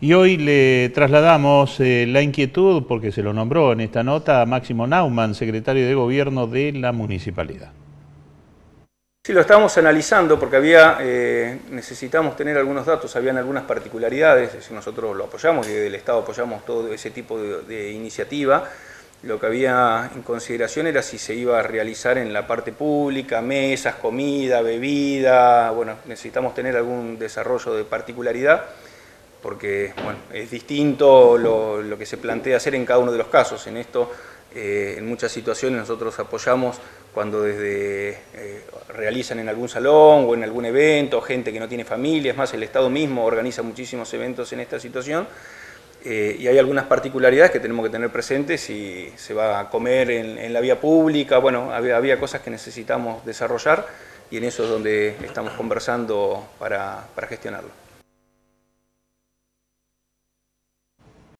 Y hoy le trasladamos eh, la inquietud, porque se lo nombró en esta nota, a Máximo Naumann, secretario de Gobierno de la Municipalidad. Sí, lo estábamos analizando porque había, eh, necesitamos tener algunos datos, habían algunas particularidades, nosotros lo apoyamos y desde el Estado apoyamos todo ese tipo de, de iniciativa. Lo que había en consideración era si se iba a realizar en la parte pública, mesas, comida, bebida, bueno, necesitamos tener algún desarrollo de particularidad porque es distinto lo, que se plantea hacer en cada uno de los casos. En esto, eh, en muchas situaciones nosotros apoyamos cuando desde eh, realizan en algún salón o en algún evento, gente que no tiene familia, es más, el Estado mismo organiza muchísimos eventos en esta situación, eh, y hay algunas particularidades que tenemos que tener presentes si se va a comer en, la vía pública, bueno, había, cosas que necesitamos desarrollar y en eso es donde estamos conversando para gestionarlo.